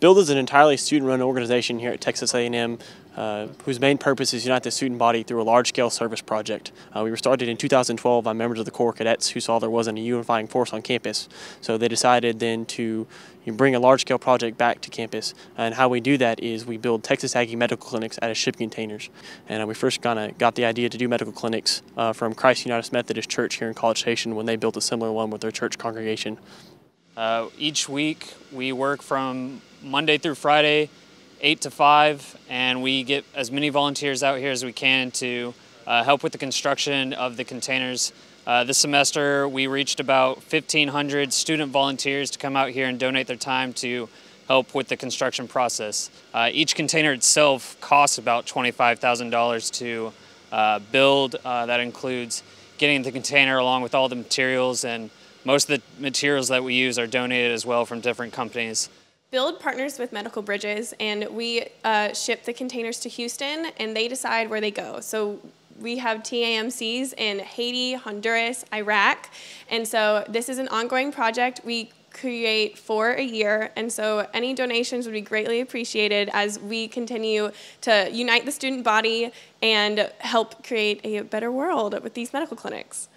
Build is an entirely student-run organization here at Texas A&M uh, whose main purpose is to unite the student body through a large-scale service project. Uh, we were started in 2012 by members of the Corps Cadets who saw there wasn't a unifying force on campus. So they decided then to you bring a large-scale project back to campus. And how we do that is we build Texas Aggie medical clinics out of shipping containers. And uh, we first kind of got the idea to do medical clinics uh, from Christ United Methodist Church here in College Station when they built a similar one with their church congregation. Uh, each week we work from Monday through Friday, 8 to 5, and we get as many volunteers out here as we can to uh, help with the construction of the containers. Uh, this semester we reached about 1,500 student volunteers to come out here and donate their time to help with the construction process. Uh, each container itself costs about $25,000 to uh, build. Uh, that includes getting the container along with all the materials and most of the materials that we use are donated as well from different companies. Build partners with Medical Bridges, and we uh, ship the containers to Houston, and they decide where they go. So we have TAMCs in Haiti, Honduras, Iraq, and so this is an ongoing project. We create four a year, and so any donations would be greatly appreciated as we continue to unite the student body and help create a better world with these medical clinics.